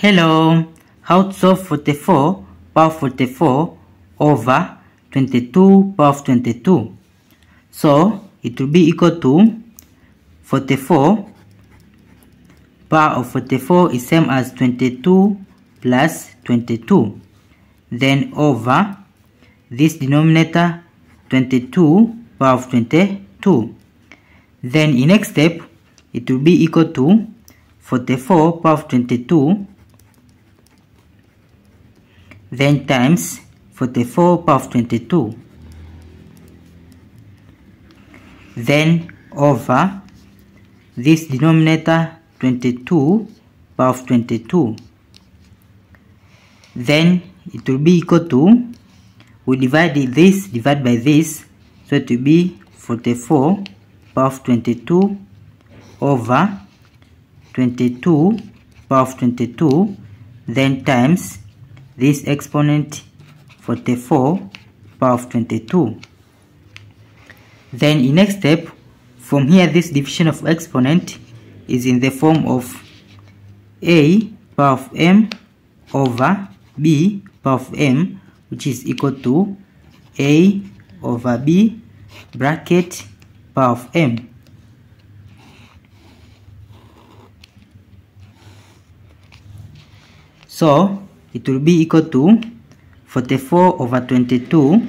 Hello, how to solve 44 power 44 over 22 power of 22. So it will be equal to 44 power of 44 is same as 22 plus 22. Then over this denominator 22 power of 22. Then in next step it will be equal to 44 power of 22 then times 44 power of 22 then over this denominator 22 power of 22 then it will be equal to we divide this divide by this so it will be 44 power of 22 over 22 power of 22 then times this exponent 44 power of 22 then in next step from here this division of exponent is in the form of a power of m over b power of m which is equal to a over b bracket power of m. So it will be equal to 44 over 22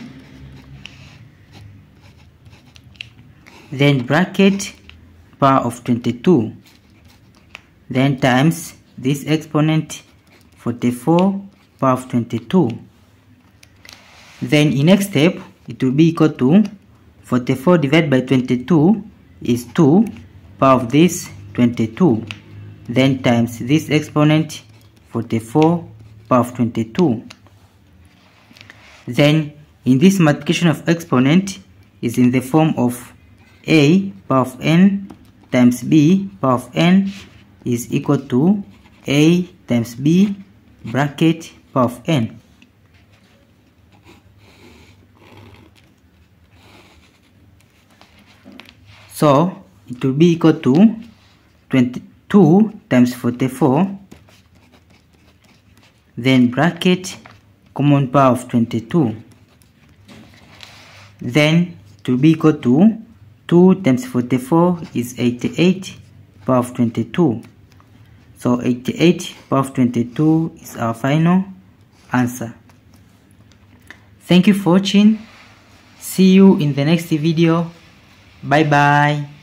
then bracket power of 22 then times this exponent 44 power of 22 then in next step it will be equal to 44 divided by 22 is 2 power of this 22 then times this exponent 44 power of 22 then in this multiplication of exponent is in the form of a power of n times b power of n is equal to a times b bracket power of n. So it will be equal to 22 times 44 then bracket common power of 22 then to be equal to 2 times 44 is 88 power of 22 so 88 power of 22 is our final answer. Thank you for watching. See you in the next video. Bye bye